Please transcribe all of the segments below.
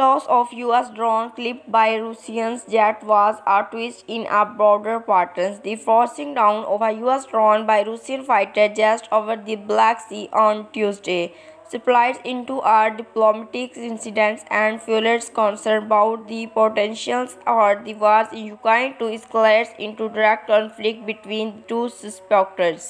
Loss of US drone clipped by Russian jet was a twist in a broader pattern. The forcing down of a US drone by Russian fighter jets over the Black Sea on Tuesday spiraled into a diplomatic incident and fueled concern about the potentials for the wars in Ukraine to escalate into direct conflict between two superpowers.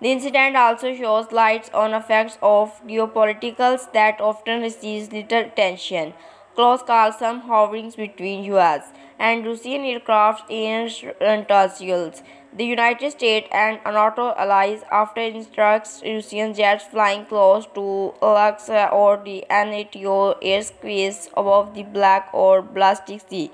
The incident also shows lights on effects of geopolitics that often receive little attention close calls some hovering between US and Russian aircraft and trials. The United States and NATO allies after instructs Russian jets flying close to Alaska or the NATO airspace above the Black or Baltic Sea.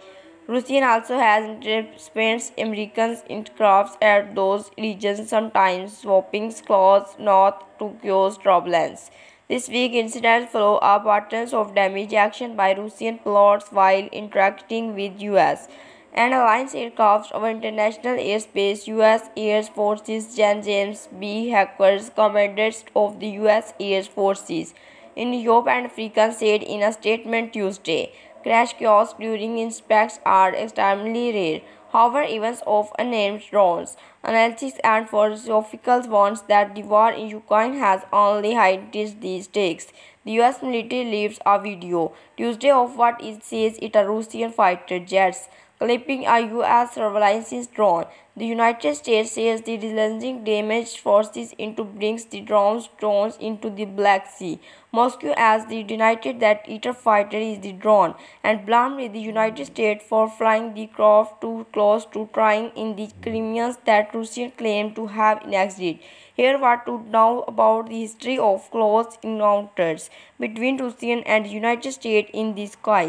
Russian also has intercepted American aircraft at those regions, sometimes swapping close north to cause turbulence. This week incidents follow a pattern of damage action by Russian pilots while interacting with US and alliance aircraft over international airspace. US Air Forces Gen James B. Hackers, commander of the US Air Forces in Europe and Africa, said in a statement Tuesday. Crash chaos during inspections are extremely rare. However, events of unnamed drones, analysis and philosophicals warns that the war in Ukraine has only heightened these stakes. The US military leaves a video Tuesday of what it says it a Russian fighter jets clipping a U.S. surveillance drone. The United States says the relenting damage forces into brings the drones drones into the Black Sea. Moscow has denied that its fighter is the drone and blamed the United States for flying the craft too close to trying in the Crimeans that Russia claimed to have annexed. Here what to know about the history of close encounters between Russia and United States in the sky.